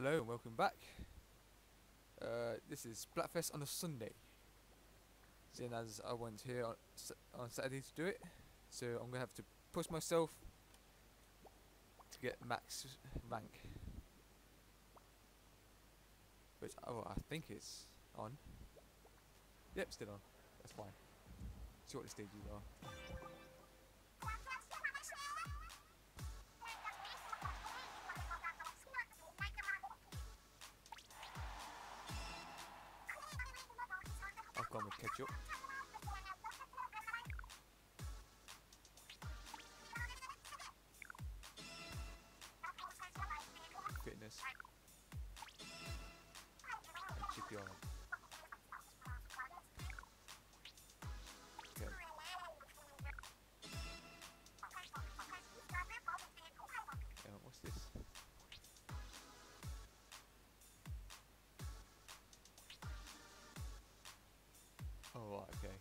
Hello and welcome back. Uh, this is Splatfest on a Sunday. Seeing as I went here on, on Saturday to do it, so I'm gonna have to push myself to get max rank. Which oh I think it's on. Yep, still on. That's fine. See what the stages are. I've gone with ketchup. Fitness. Oh okay.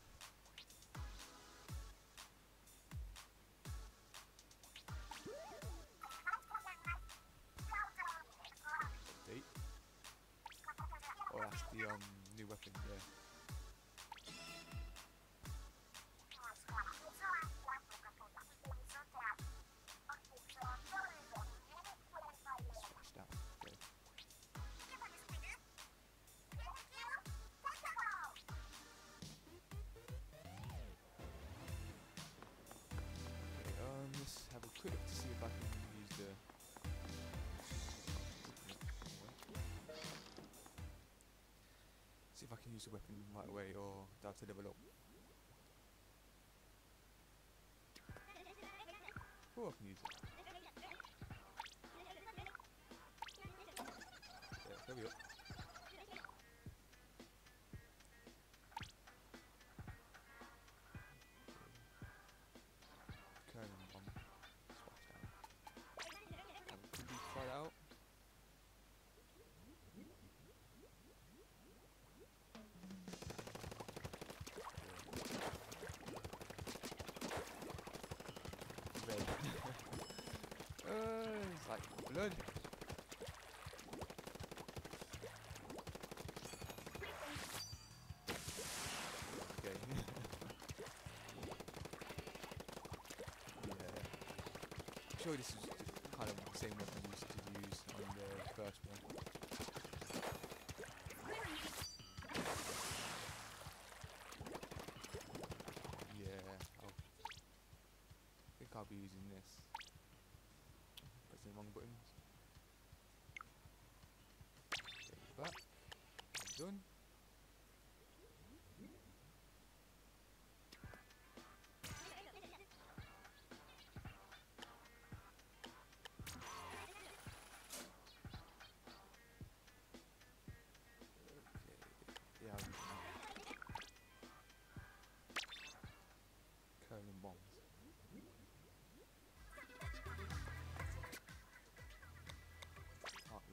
Update. Oh, that's the um new weapon. Yeah. Use the weapon right away, or do I have to level up? Oh, I can use it. There. Blood. Okay. yeah. I'm sure this is kind of the same weapon we used to use on the first one. Yeah, oh. I'll think I'll be using this. Pressing the wrong buttons. Take that. Done.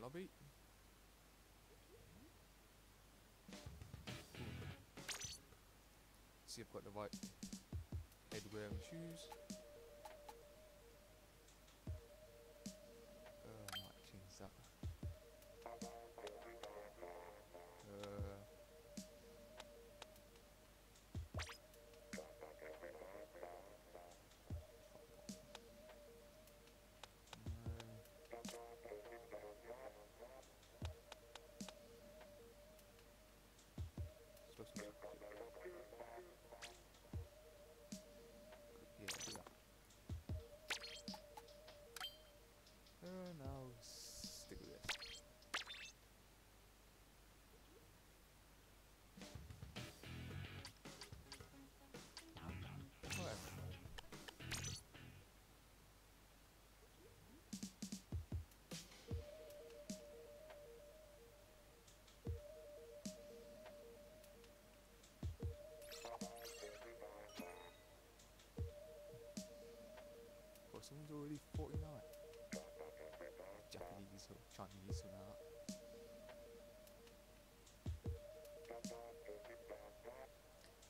Lobby. See if I've got the right headwear and shoes. someone's already 49. Japanese or Chinese or not.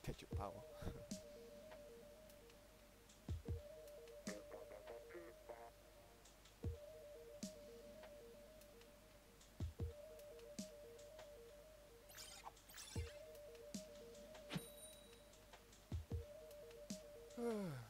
Catch your power. Ugh.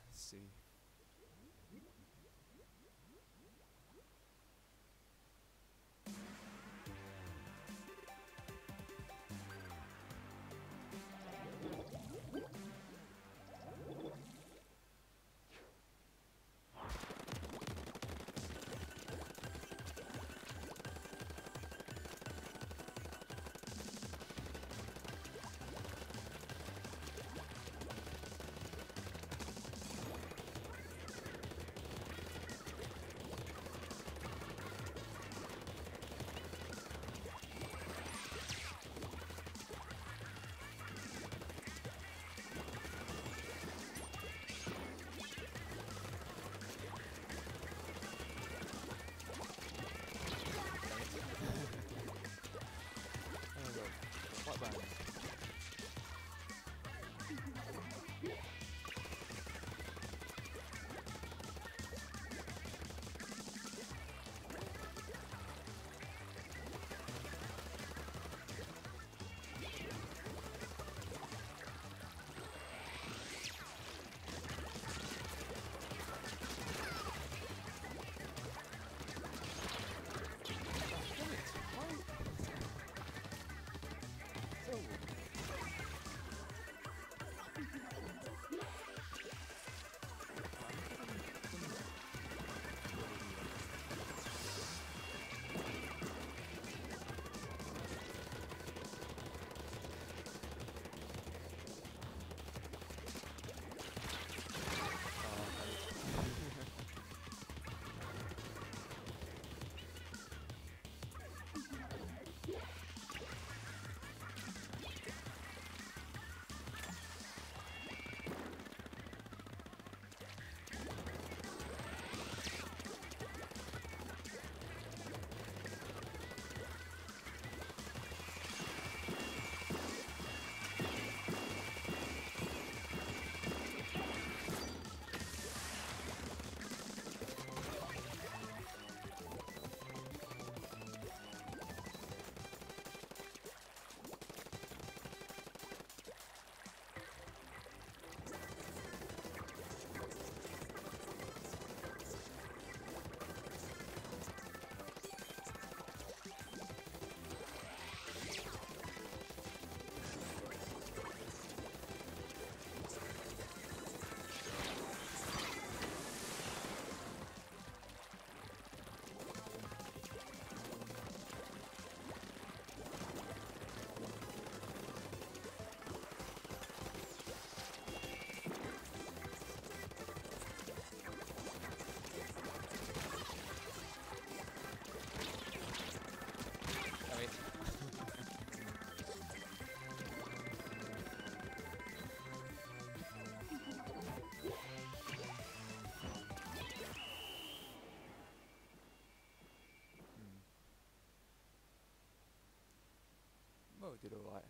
我觉得 like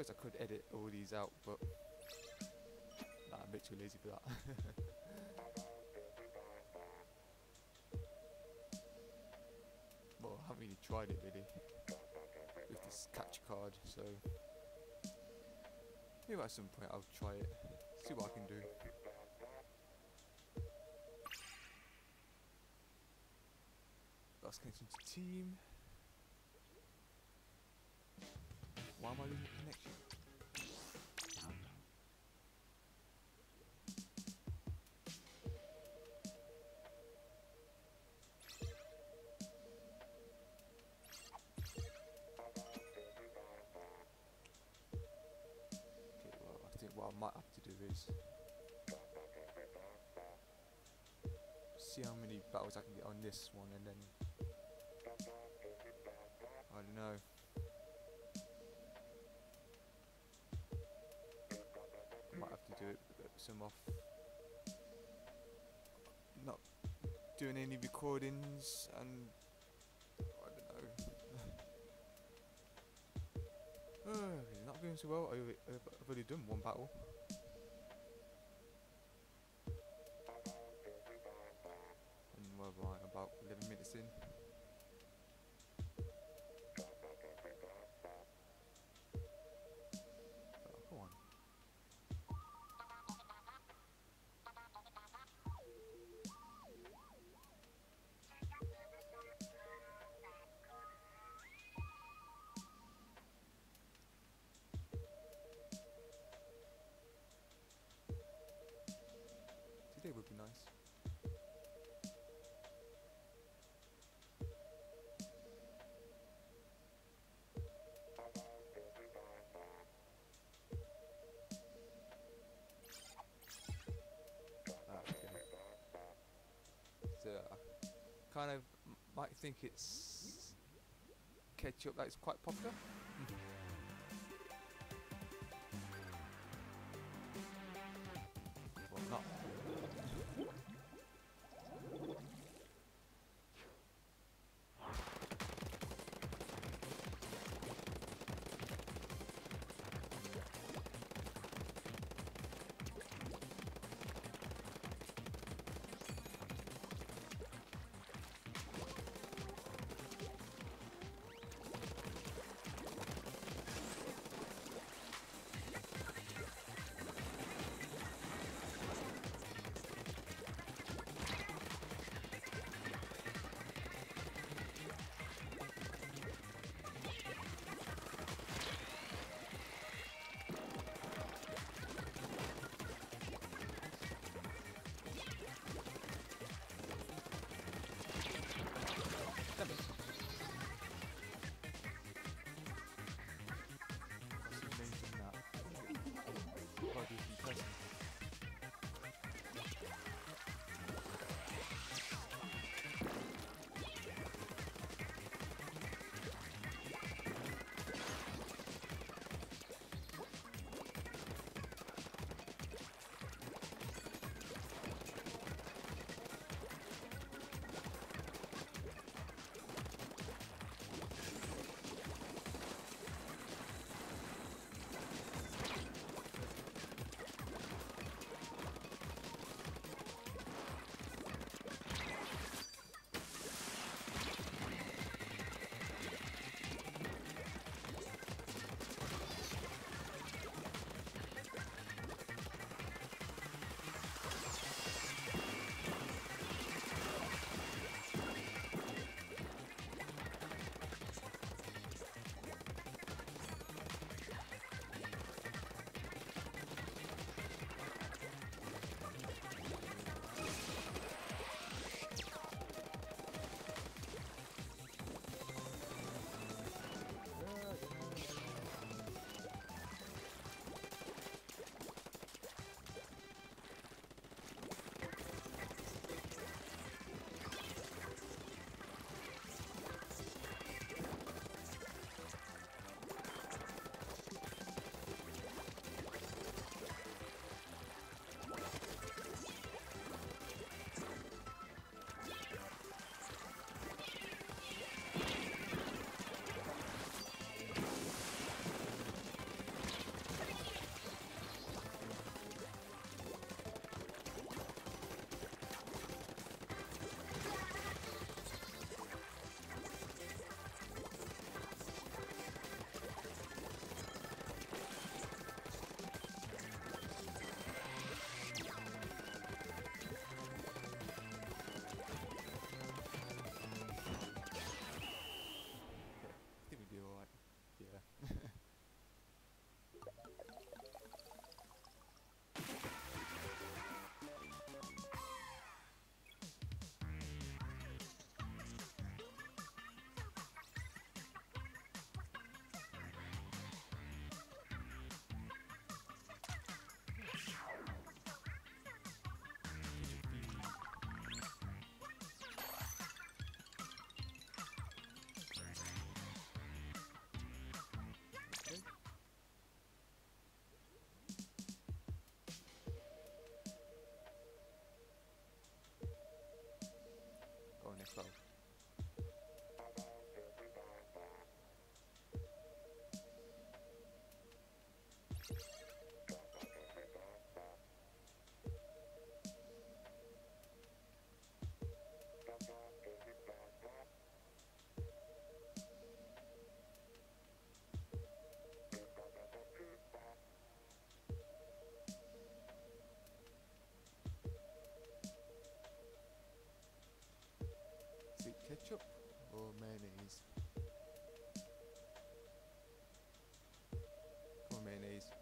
suppose I could edit all these out, but nah, I'm a bit too lazy for that. well, I haven't really tried it really with this catch card, so maybe at some point I'll try it, see what I can do. Last connection to team. I might have to do is see how many battles I can get on this one, and then I don't know. I might have to do it some off. Not doing any recordings and I don't know. not going so well. I've already done one battle. And am I, about 11 minutes in. Kind of might think it's ketchup that is quite popular. ketchup or mayonnaise? Come mayonnaise.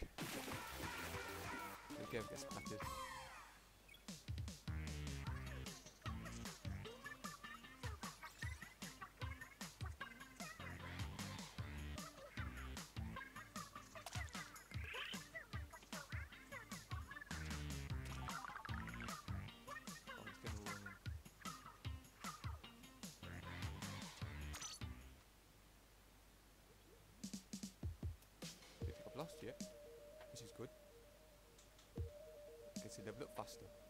much. There we gets planted. lost yet. Level up faster.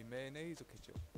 Is it going to be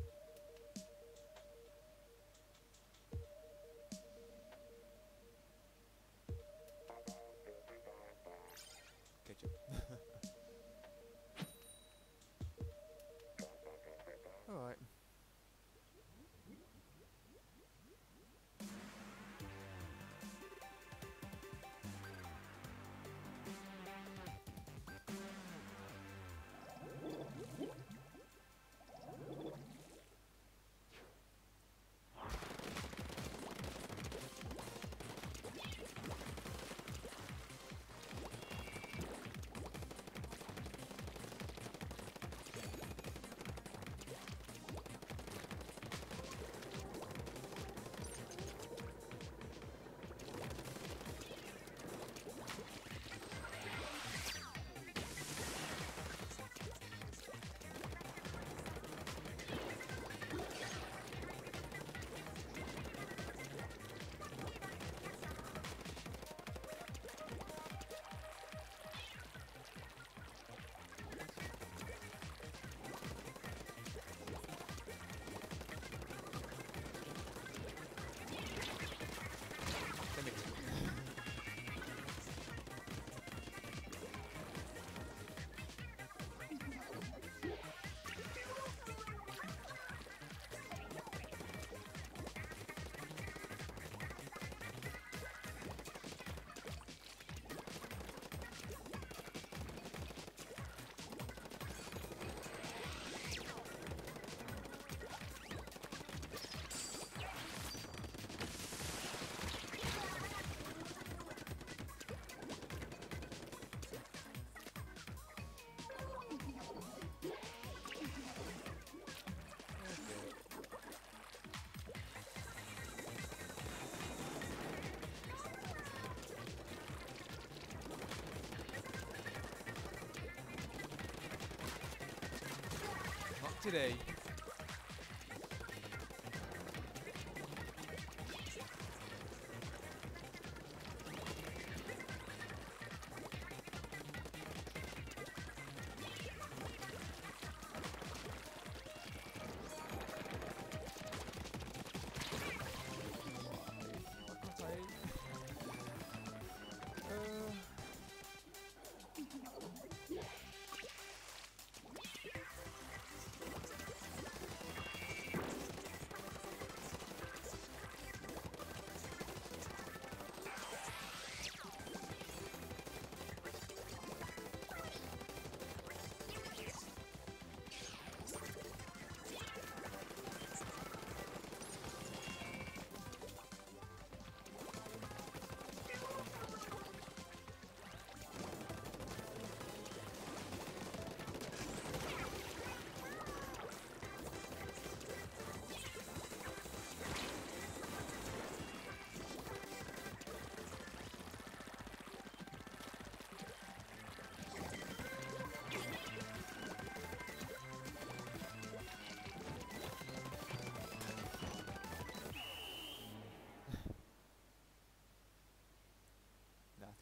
today.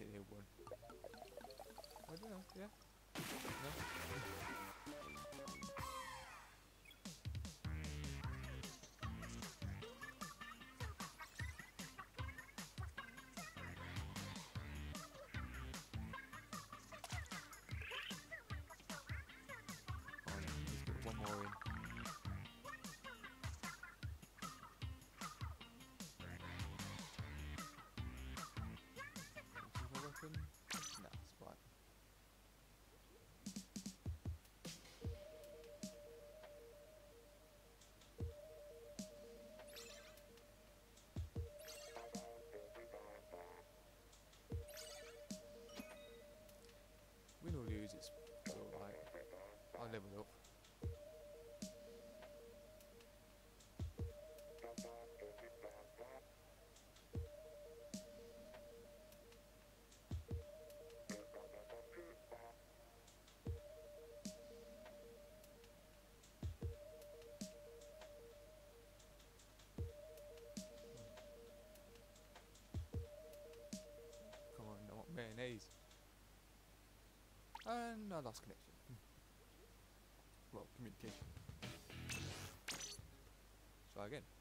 I don't know, yeah. No? I'll level up. Mayonnaise. And I lost connection. Communication. Try again.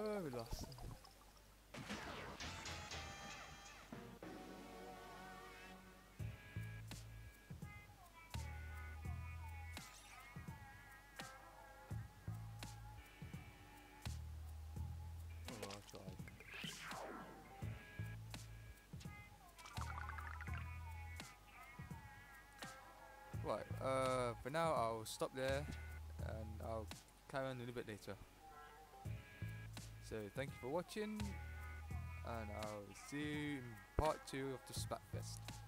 Oh, we lost. Oh, Right, uh, for now I'll stop there and I'll carry on a little bit later. So thank you for watching, and I'll see you in part two of the Splatfest.